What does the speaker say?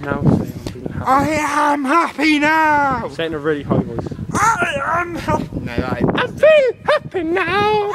Now I'm happy. I am happy now. Say it in a really high voice. I am happy. No, I'm feeling happy now.